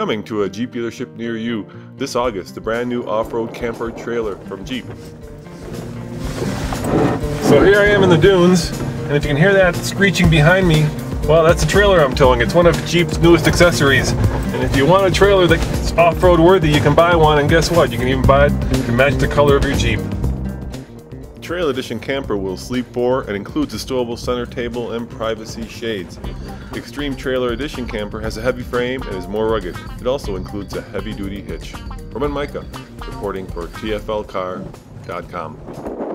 Coming to a Jeep dealership near you this August, the brand new off-road camper trailer from Jeep. So here I am in the dunes, and if you can hear that screeching behind me, well, that's a trailer I'm towing. It's one of Jeep's newest accessories. And if you want a trailer that's off-road worthy, you can buy one, and guess what? You can even buy it to match the color of your Jeep. Trail Edition camper will sleep four and includes a stowable center table and privacy shades. The Extreme Trail Edition camper has a heavy frame and is more rugged. It also includes a heavy-duty hitch. Roman Mica, reporting for TFLcar.com.